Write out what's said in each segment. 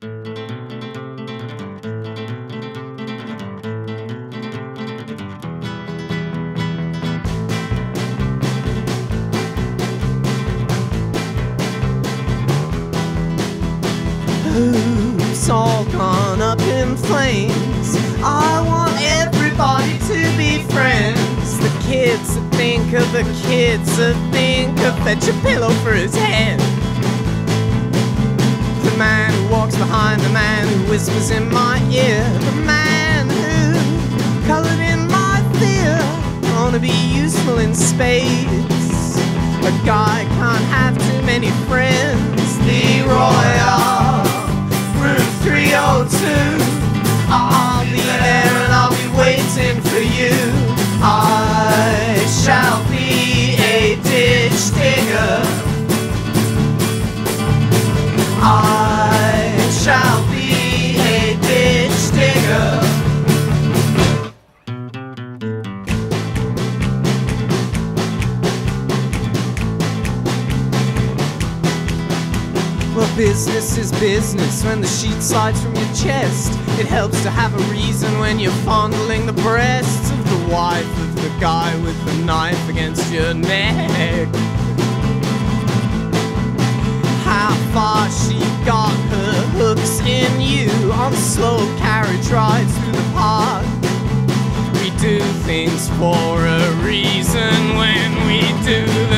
It's all gone up in flames. I want everybody to be friends. The kids that think of the kids that think of fetch a pillow for his head. Whispers in my ear. The man who colored in my fear. Wanna be useful in space. A guy can't have too many friends. Leroy, Well, business is business when the sheet slides from your chest. It helps to have a reason when you're fondling the breasts of the wife of the guy with the knife against your neck. How far she got her hooks in you on slow carriage rides through the park. We do things for a reason when we do them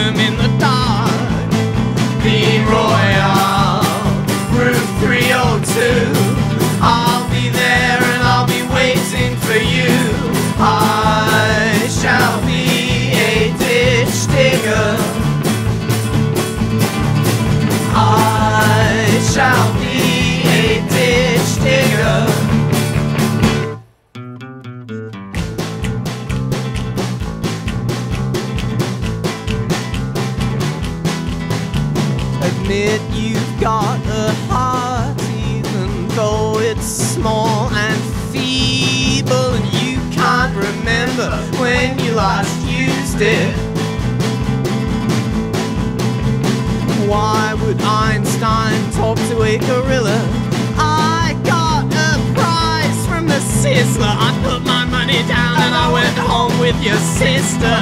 I shall be a ditch digger. I shall be a ditch digger. Admit you've got a heart, even though it's small and feeble, when you last used it. Why would Einstein talk to a gorilla? I got a prize from the Sizzler. I put my money down and I went home with your sister.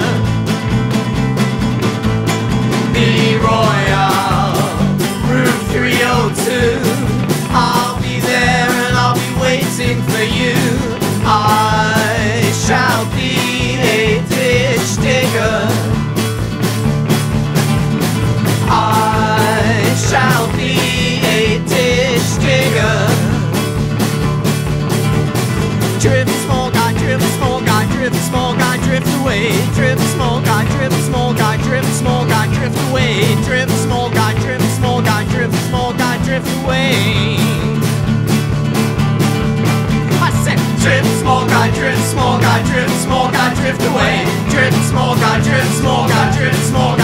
Drift, small guy, drift, small guy, drift, small guy, drift away. Drift, small guy, drift, small guy, drift, small guy, drift away. Drift, small guy, drift, small guy, drift, small guy, drift away. I said, drift, small guy, drift, small guy, drift, small guy, drift away. Drift, small guy, drift, small guy, drift, small